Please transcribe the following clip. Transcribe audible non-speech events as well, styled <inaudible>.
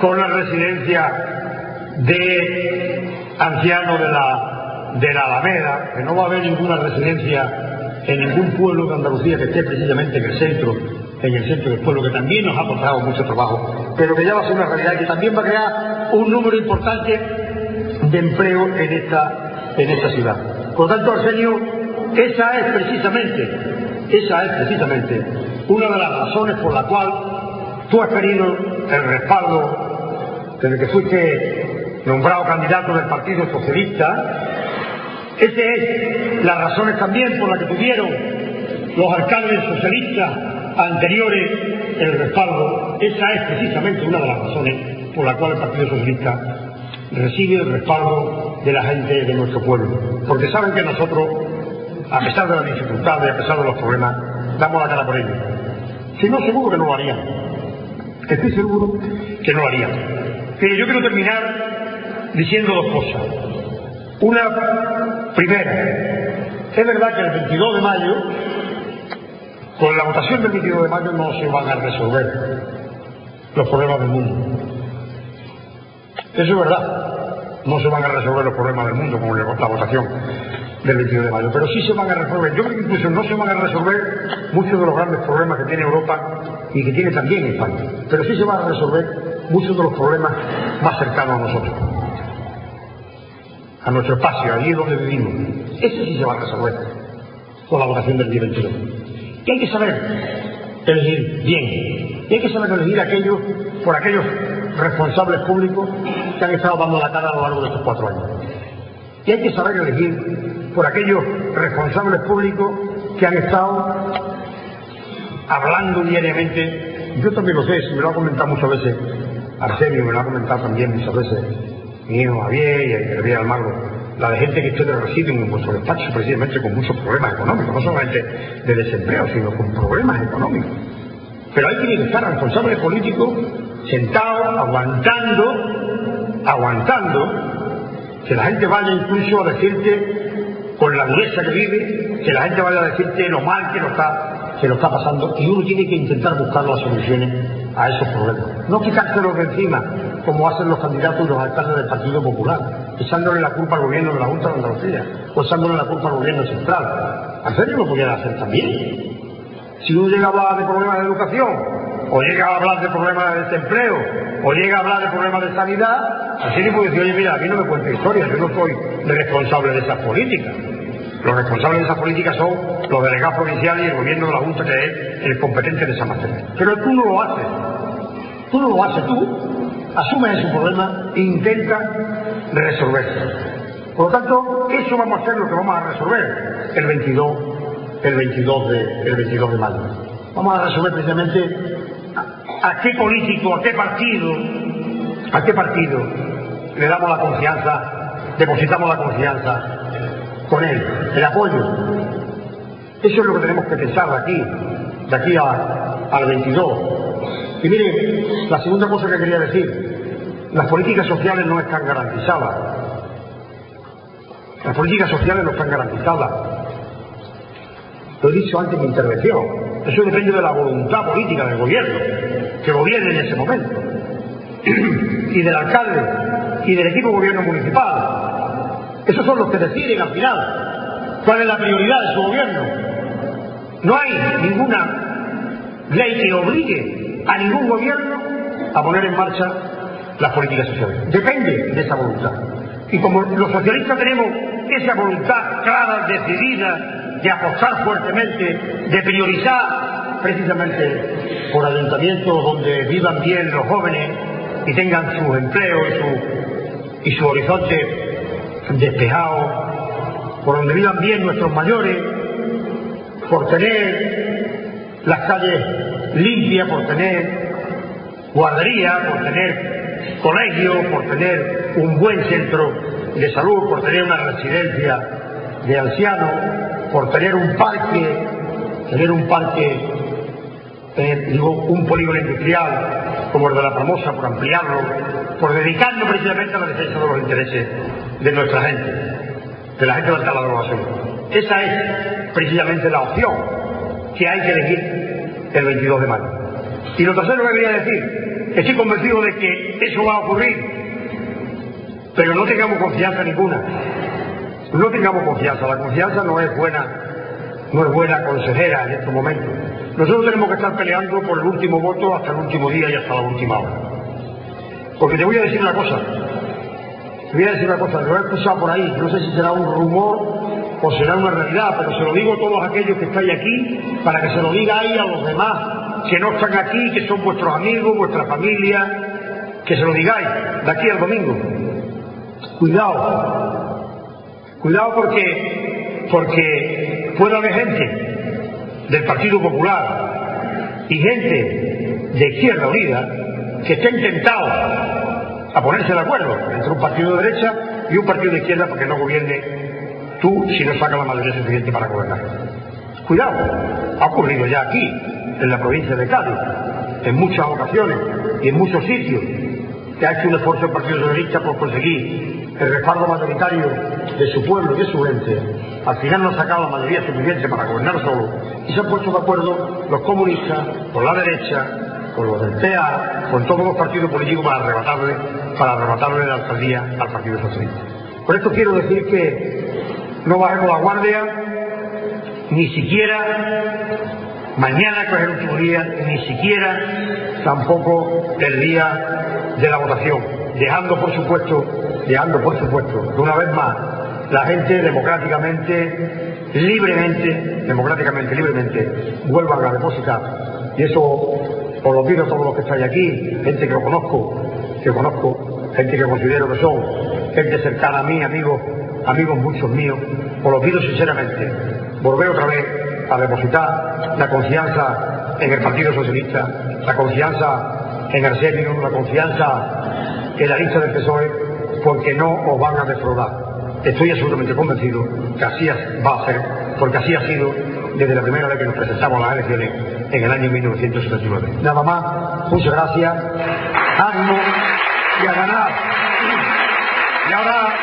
con la residencia de ancianos de la, de la Alameda, que no va a haber ninguna residencia en ningún pueblo de Andalucía que esté precisamente en el centro, en el centro del pueblo, que también nos ha costado mucho trabajo, pero que ya va a ser una realidad y que también va a crear un número importante de empleo en esta, en esta ciudad. Por lo tanto, Arsenio, esa es precisamente, esa es precisamente una de las razones por la cual tú has querido el respaldo desde que fuiste nombrado candidato del Partido Socialista. Esas es las razones también por las que tuvieron los alcaldes socialistas anteriores el respaldo. Esa es precisamente una de las razones por las cuales el Partido Socialista recibe el respaldo de la gente de nuestro pueblo. Porque saben que nosotros, a pesar de las dificultades, a pesar de los problemas, damos la cara por ellos. Si no, seguro que no lo harían estoy seguro que no lo harían. Pero yo quiero terminar diciendo dos cosas. Una, primera, es verdad que el 22 de mayo, con la votación del 22 de mayo no se van a resolver los problemas del mundo. Eso es verdad. No se van a resolver los problemas del mundo con la votación del 22 de mayo, pero sí se van a resolver. Yo creo que incluso no se van a resolver muchos de los grandes problemas que tiene Europa y que tiene también España, pero sí se van a resolver muchos de los problemas más cercanos a nosotros, a nuestro espacio, allí donde vivimos. Ese sí se va a resolver con la votación del día 22. Y hay que saber elegir bien, y hay que saber elegir aquellos por aquellos responsables públicos que han estado dando la cara a lo largo de estos cuatro años. Y hay que saber elegir por aquellos responsables públicos que han estado hablando diariamente. Yo también lo sé, me lo ha comentado muchas veces Arsenio, me lo ha comentado también muchas veces mi hijo Javier y Javier Almagro, la de gente que ustedes residen en vuestro despacho precisamente con muchos problemas económicos, no solamente de desempleo, sino con problemas económicos. Pero hay que estar responsables políticos sentados, aguantando, aguantando que la gente vaya incluso a decirte, con la dureza que vive, que la gente vaya a decirte lo mal que lo está, que lo está pasando, y uno tiene que intentar buscar las soluciones a esos problemas. No quitárselos de encima, como hacen los candidatos y los alcaldes del Partido Popular, echándole la culpa al gobierno de la Junta de Andalucía, o echándole la culpa al gobierno central. ¿A serio lo podría hacer también? Si uno llega a hablar de problemas de educación, o llega a hablar de problemas de desempleo, o llega a hablar de problemas de sanidad, así le puede decir, oye, mira, a mí no me cuente historias, yo no soy responsable de esas políticas. Los responsables de esas políticas son los delegados provinciales y el gobierno de la Junta, que es el competente de esa materia. Pero tú no lo haces. Tú no lo haces, tú asumes ese problema e intenta resolverlo. Por lo tanto, eso vamos a hacer lo que vamos a resolver el 22, el 22 de, el 22 de mayo. Vamos a resolver precisamente a qué político, a qué partido, a qué partido le damos la confianza, depositamos la confianza con él, el apoyo. Eso es lo que tenemos que pensar de aquí, de aquí al 22. Y mire, la segunda cosa que quería decir, las políticas sociales no están garantizadas. Las políticas sociales no están garantizadas. Lo he dicho antes en mi intervención. Eso depende de la voluntad política del gobierno, que gobierne en ese momento, <clears throat> y del alcalde y del equipo de gobierno municipal. Esos son los que deciden al final cuál es la prioridad de su gobierno. No hay ninguna ley que obligue a ningún gobierno a poner en marcha las políticas sociales. Depende de esa voluntad. Y como los socialistas tenemos esa voluntad clara, decidida, de apostar fuertemente, de priorizar precisamente por ayuntamientos donde vivan bien los jóvenes y tengan su empleo y su, y su horizonte despejado, por donde vivan bien nuestros mayores, por tener las calles limpias, por tener guardería, por tener colegio, por tener un buen centro de salud, por tener una residencia de ancianos, por tener un parque, tener un parque, digo, un polígono industrial como el de la famosa, por ampliarlo, por dedicarnos precisamente a la defensa de los intereses de nuestra gente, de la gente de Alcalá de los Esa es precisamente la opción que hay que elegir el 22 de mayo. Y lo tercero que quería decir Estoy convencido de que eso va a ocurrir, pero no tengamos confianza ninguna. No tengamos confianza. La confianza no es buena, no es buena consejera en estos momentos. Nosotros tenemos que estar peleando por el último voto hasta el último día y hasta la última hora. Porque te voy a decir una cosa. Te voy a decir una cosa. Lo he escuchado por ahí. No sé si será un rumor o será una realidad, pero se lo digo a todos aquellos que estáis aquí para que se lo digáis a los demás que no están aquí, que son vuestros amigos, vuestra familia, que se lo digáis de aquí al domingo. Cuidado, cuidado porque, porque puede haber gente del Partido Popular y gente de Izquierda Unida que estén tentados a ponerse de acuerdo entre un partido de derecha y un partido de izquierda para que no gobierne tú si no sacas la mayoría suficiente para gobernar. Cuidado, ha ocurrido ya aquí, en la provincia de Cádiz, en muchas ocasiones y en muchos sitios, que ha hecho un esfuerzo el Partido Socialista por conseguir el respaldo mayoritario de su pueblo y de su gente. Al final no ha sacado la mayoría suficiente para gobernar solo y se han puesto de acuerdo los comunistas con la derecha, con los del PEA, con todos los partidos políticos para arrebatarle, para arrebatarle la alcaldía al Partido Socialista. Por esto quiero decir que no bajemos la guardia, ni siquiera mañana que es el último día, ni siquiera tampoco el día de la votación, dejando por supuesto, dejando por supuesto, que una vez más la gente democráticamente, libremente, democráticamente, libremente, vuelva a depositar. Y eso os lo pido a todos los que estáis aquí, gente que lo conozco, que conozco, gente que considero que son, gente cercana a mí, amigos amigos muchos míos, os lo pido sinceramente, volver otra vez a depositar la confianza en el Partido Socialista, la confianza en Arsenio, la confianza en la lista del PSOE, porque no os van a defraudar. Estoy absolutamente convencido que así va a ser, porque así ha sido desde la primera vez que nos presentamos a las elecciones en el año 1979. Nada más, muchas gracias, ánimo y a ganar. Y ahora